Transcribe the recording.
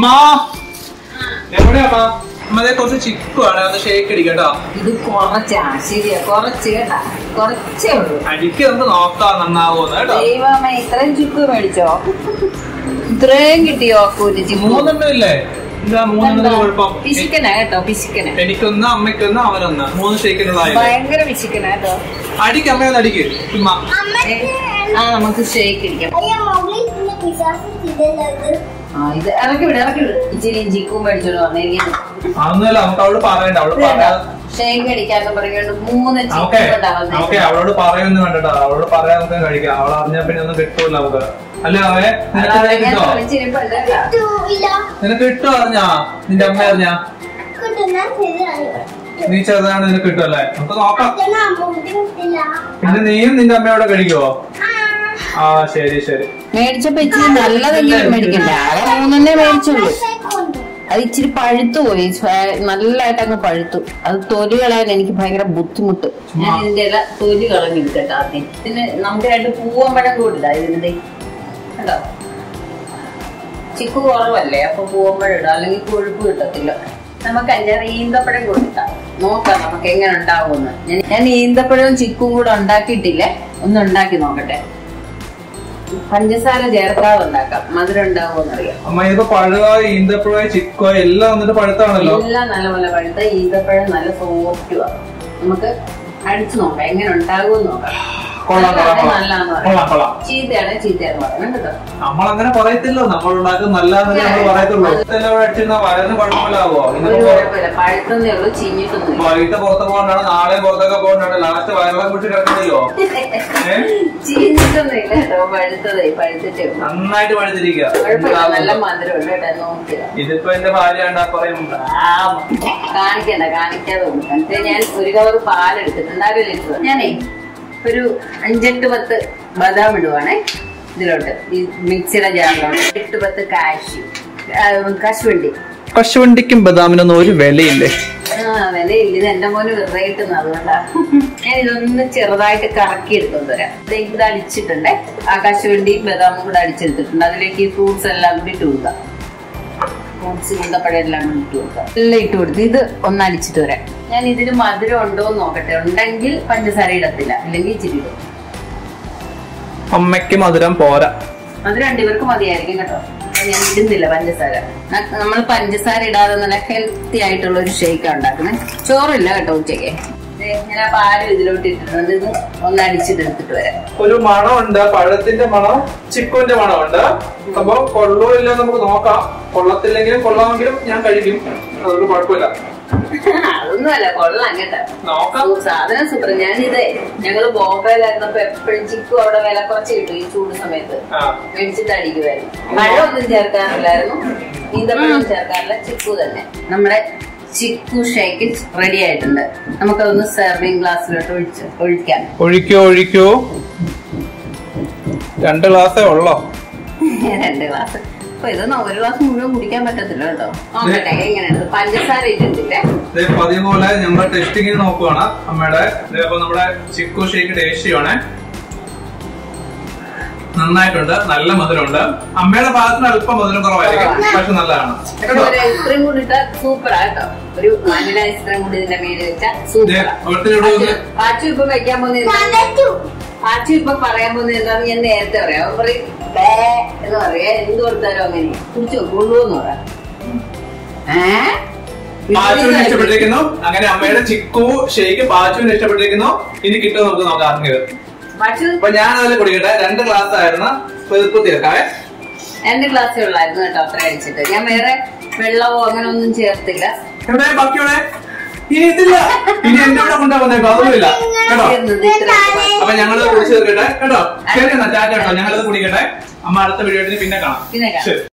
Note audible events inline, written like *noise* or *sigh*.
മാ എവിടെയാ മാ അമ്മ ദേ കുറച്ച് ചിക്കുവാണ്. ഒന്ന് ഷേക്ക് അടിക്കട്ടോ. ഇത് കുറച്ചാ ശരിയാ കുറച്ച് കേട്ടാ. കുറച്ചേ ഉള്ളൂ. അടിക്ക് നമുക്ക് നോക്കാം നന്നാവോന്ന് കേട്ടോ. ദൈവമേ ഇത്രയും ചുക്ക് മേടിച്ചോ? ഇത്രയും കിട്ടിയോ കൂറ്റി ചിക്കു മൂന്നെണ്ണം ഇല്ലേ എന്താ? മൂന്നെണ്ണത്തിന് കേട്ടോ പിശിക്കന. എനിക്കൊന്ന് അമ്മയ്ക്കൊന്ന് അവനൊന്ന്. മൂന്ന് ഷേക്കിനുള്ളതായില്ലേ ഭയങ്കര പിശിക്കന കേട്ടോ. അടിക്ക് അമ്മയൊന്ന് അടിക്ക്. ആ നമുക്ക് ഷേക്ക് അടിക്കാം. ഇത് ഇറക്കി വിട് ഇറക്കി വിട്. ഇച്ചിരി മേടിച്ചോണ്ട് നമുക്ക് അവളോട് പറയണ്ട അവളോട് പറയാ. ഷേക്ക് അടിക്കാന്ന് പറഞ്ഞോണ്ട് മൂന്ന് ഓക്കെ. ചിക്കൻ കൊണ്ടാ ഓക്കെ വന്നേ അവളോട് പറയൊന്നും വേണ്ടട്ടോ അവളോട് പറയാൻ നമുക്ക് കഴിക്കാം. അവൾ അറിഞ്ഞാ പിന്നെ ഒന്നും കിട്ടൂല നമുക്ക്. അല്ലേ അവയെ നിനക്ക് കിട്ടോ? കിട്ടോ അറിഞ്ഞാ? നിന്റെ അമ്മ അറിഞ്ഞാ? നീ ചെറുതാണ് നിനക്ക് കിട്ടുമല്ലേ നമുക്ക് നോക്കാം. പിന്നെ നീയും നിന്റെ അമ്മയോടെ കഴിക്കുവോ? ആ ശരി ശരി. മേടിച്ചപ്പോ ഇച്ചിരി നല്ലതെങ്കിലും മേടിക്കണ്ടേ? ആകെ മൂന്നെണ്ണേ മേടിച്ചുള്ളൂ. അത് ഇച്ചിരി പഴുത്തു പോയി. നല്ലതായിട്ട് അങ്ങ് പഴുത്തു. അത് തൊലി കളയാൻ എനിക്ക് ഭയങ്കര ബുദ്ധിമുട്ട്. ഞാൻ ഇതിന്റെ ഇല തൊലി കളഞ്ഞിരിക്കട്ടെ ആദ്യം. ഇതിന് നമുക്ക് രണ്ട് പൂവമ്പഴം കൂടില്ല. ഇതിന്റെ കേട്ടോ ചിക്കു കുറവല്ലേ? അപ്പൊ പൂവമ്പഴം ഇടാം. അല്ലെങ്കിൽ കൊഴുപ്പ് കിട്ടത്തില്ല. നമുക്ക് അഞ്ചാറ് ഈന്തപ്പഴം കൊടുക്കാം നോക്കാം നമുക്ക് എങ്ങനെ ഉണ്ടാവുമെന്ന്. ഞാൻ ഈന്തപ്പഴവും ചിക്കും കൂടെ ഉണ്ടാക്കിയിട്ടില്ലേ? ഒന്ന് ഉണ്ടാക്കി നോക്കട്ടെ. പഞ്ചസാര ചേർക്കാതെ ഉണ്ടാക്കാം മധുരം ഉണ്ടാവുമെന്നറിയാം അമ്മ ഇപ്പൊ പഴവ ഈന്തപ്പഴ ചിക്കോ എല്ലാം വന്നിട്ട് പഴുത്താണല്ലോ? എല്ലാം നല്ലപോലെ പഴുത്ത ഈന്തപ്പഴം നല്ല സോഫ്റ്റുമാണ് നമുക്ക് അടിച്ചു നോക്കാം. എങ്ങനെ ഉണ്ടാകുമെന്ന് നോക്കാം. കൊള്ളാം കൊള്ളാം കൊള്ളാം. അങ്ങനെ പറയത്തില്ലോ നമ്മൾ ഉണ്ടാക്കുന്ന നല്ലതെന്ന് നമ്മൾ പറയത്തുള്ളൂ. അടിച്ചിരുന്ന വയറിന് കുഴപ്പമില്ലാവോ? വൈകിട്ട് പുറത്ത് പോകണ്ടാണ്? നാളെ പുറത്തൊക്കെ പോകണ്ടാണ്? ലാസ്റ്റ് വയറിനെ കുറിച്ച് കിടക്കുന്നില്ലോ നന്നായിട്ട് പഴുത്തിരിക്കുക ഇതിപ്പോ എന്റെ ഭാര്യ ഉണ്ടാ പറയും കാണിക്കണ്ട കാണിക്കാതെ ഞാൻ ഒരു കവർ പാലെടുത്തിട്ടുണ്ട്. അര ലിറ്റർ ഞാനേ ഒരു അഞ്ചെട്ട് പത്ത് ബദാം ഇടുവാണേ. ഇതിലോട്ട്. ഈ മിക്സിയുടെ ജാറിലോട്ട്. എട്ട് പത്ത് കാശി. കശുവണ്ടി. കശുവണ്ടിക്കും ബദാമിനൊന്നും ഒരു വിലയില്ലേ? ആ വിലയില്ല. ഇത് എന്റെ മോന് വെറുതെ കിട്ടുന്ന അതുകൊണ്ടാ. ഞാൻ ഇതൊന്ന് ചെറുതായിട്ട് കറക്കി എടുത്തോണ്ട് വരാം. ഇത് അടിച്ചിട്ടുണ്ടേ. ആ കശുവണ്ടിയും ബദാമും കൂടെ അടിച്ചെടുത്തിട്ടുണ്ട്. അതിലേക്ക് ഈ ഫ്രൂട്ട്സ് എല്ലാം കൂടി ഇട്ട് കൊടുക്കാം. ഫ്രൂട്ട്സ് ഈന്തപ്പഴം എല്ലാം കൂടി ഇട്ട് കൊടുക്കാം. എല്ലാം ഇട്ട് കൊടുത്ത് ഇത് ഒന്നടിച്ചിട്ട് വരാം. ഞാൻ ഇതിന് മധുരം ഉണ്ടോ എന്ന് നോക്കട്ടെ. ഉണ്ടെങ്കിൽ പഞ്ചസാര ഇടത്തില്ല. അല്ലെങ്കിൽ ഇച്ചിരി ഇടും. അമ്മയ്ക്ക് മധുരം പോരാ. മധുരം ഉണ്ട്. ഇവർക്ക് മതിയായിരിക്കും കേട്ടോ. ഞാൻ ഇടുന്നില്ല പഞ്ചസാര. നമ്മൾ പഞ്ചസാര ഇടാതെ നല്ല ഹെൽത്തി ആയിട്ടുള്ള ഒരു ഷേക്കാണ് ഉണ്ടാക്കുന്നത് ചോറില്ല കേട്ടോ ഉച്ചയ്ക്ക്. ദേ, ഞാൻ ആ പാലും ഇതിലോട്ട് ഇട്ടിട്ടുണ്ട്. ഇത് ഒന്ന് അടിച്ചിട്ട് എടുത്തിട്ട് വരാം. ഒരു മണമുണ്ട്. പഴത്തിന്റെ മണം ചിക്കുവിന്റെ മണമുണ്ട്. അപ്പൊ കൊള്ളോ ഇല്ല നമുക്ക് നോക്കാം. കൊള്ളത്തില്ലെങ്കിലും കൊള്ളാമെങ്കിലും ഞാൻ കഴിക്കും. അതൊന്നും കുഴപ്പമില്ല. അതൊന്നുമല്ല കൊള്ളാം കേട്ടോ നോക്കാം. സാധനം സൂപ്പർ ഞാൻ ഇതേ ഞങ്ങൾ ബോംബെയിലായിരുന്നപ്പോ എപ്പോഴും ചിക്കു അവിടെ വില കുറച്ച് കിട്ടും ഈ ചൂട് സമയത്ത്. മേടിച്ചിട്ട് അടിക്കുമായിരുന്നു ഒന്നും ചേർക്കാറില്ലായിരുന്നു. ഈന്തപ്പഴം ചേർക്കാറില്ല ചിക്കു തന്നെ. നമ്മുടെ ചിക്കു ഷേക്ക് റെഡി ആയിട്ടുണ്ട്. നമുക്കതൊന്ന് സെർവിങ് ഗ്ലാസ്സിലോട്ട് ഒഴിച്ച് ഒഴിക്കാം. ഒഴിക്കോ ഒഴിക്കോ. രണ്ട് ഗ്ലാസ്സേ ഉള്ളോ? *laughs* രണ്ട് ഗ്ലാസ് അപ്പൊ ഇത് ഒരു ഗ്ലാസ് മുഴുവൻ കുടിക്കാൻ പറ്റത്തില്ല കേട്ടോ. എങ്ങനെയാണ് പഞ്ചസാര ഇട്ടിട്ടില്ലേ? ദേ പതിവ് പോലെ ടെസ്റ്റിംഗ് നോക്കുവാണ് അമ്മയുടെ. അപ്പൊ നമ്മുടെ ചിക്കു ഷേക്ക് ടേസ്റ്റ് ചെയ്യണേ നന്നായിട്ടുണ്ട് നല്ല മധുരമുണ്ട്. അമ്മയുടെ ഭാഗത്തിന് അല്പം മധുരം കുറവായിരിക്കും പക്ഷെ നല്ലതാണ്. ഐസ്ക്രീം കൂടി ഇട്ടാൽ സൂപ്പർ ആട്ടോ ഒരു വനില ഐസ്ക്രീം കൂടി ഇതിന്റെ മേലെ വെച്ചാൽ സൂപ്പർ ഇപ്പൊ പോകുന്നത് പാച്ചു ഇപ്പൊ പറയാൻ പോകുന്നത് എന്താന്ന് ഞാൻ നേരത്തെ പറയാം. അവൻ പറയും ബേ എന്ന് പറയാ. എന്ത് കൊടുത്താലും അങ്ങനെ കുടിച്ചു കൊള്ളുവെന്ന് പറയാം. ഏഹ് പാച്ചുവിന് ഇഷ്ടപ്പെട്ടിരിക്കുന്നു. അങ്ങനെ അമ്മയുടെ ചിക്കു ഷേക്ക് പാച്ചുവിന് ഇഷ്ടപ്പെട്ടിരിക്കുന്നു. ഇനി കിട്ടുമോ നമുക്ക് നോക്കാം പാച്ചു? അപ്പൊ ഞാൻ അതിൽ കുടിക്കട്ടെ. രണ്ട് ഗ്ലാസ് ആയിരുന്നു തീർപ്പ് തീർക്കാവേ രണ്ട് ഗ്ലാസ്സേ ഉള്ളായിരുന്നു കേട്ടോ അത്ര അടിച്ചിട്ട്. ഞാൻ വേറെ വെള്ളമോ അങ്ങനെ ഒന്നും ചേർത്തില്ല ബാക്കിയോടെ ഇനി ഇതില്ല ഇനി എന്റെ കൂടെ കൊണ്ടുപോകുന്നേക്കോ? അതൊന്നുമില്ല. കേട്ടോ? അപ്പൊ ഞങ്ങൾ കുടിച്ചു തീർക്കട്ടെ. കേട്ടോ? ശരി എന്നാ ചാറ്റ കേട്ടോ. ഞങ്ങളത് കുടിക്കട്ടെ. അമ്മ അടുത്ത വീഡിയോ പിന്നെ കാണാം. പിന്നെ കാണാം. ശരി.